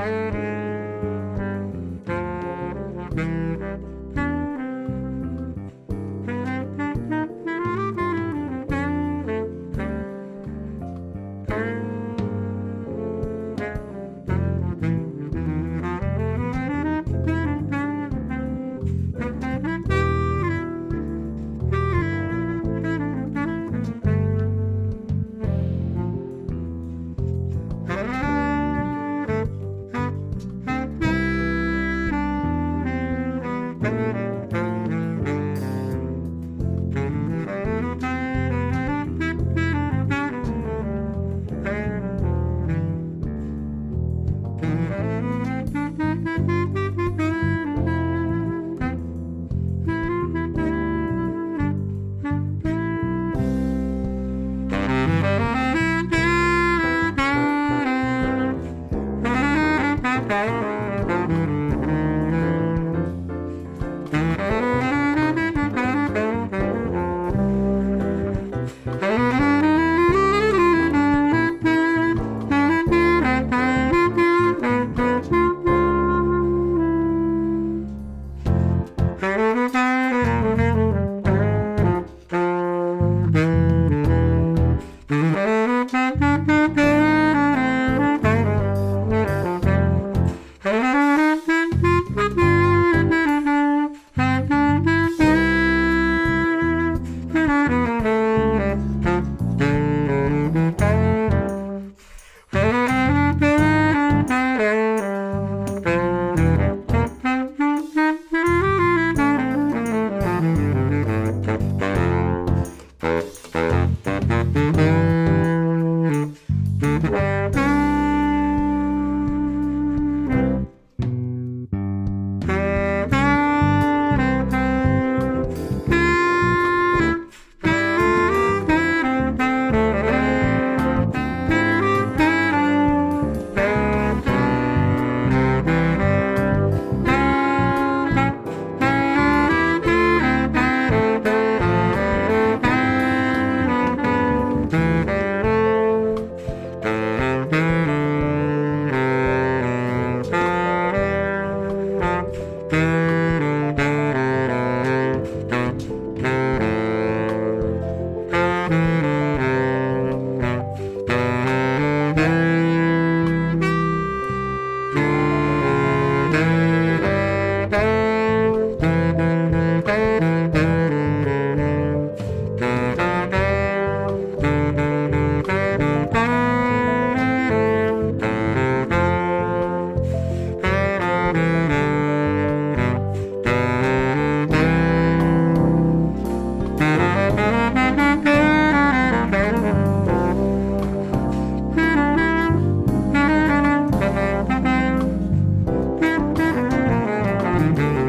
Thank Bye. Mm-hmm.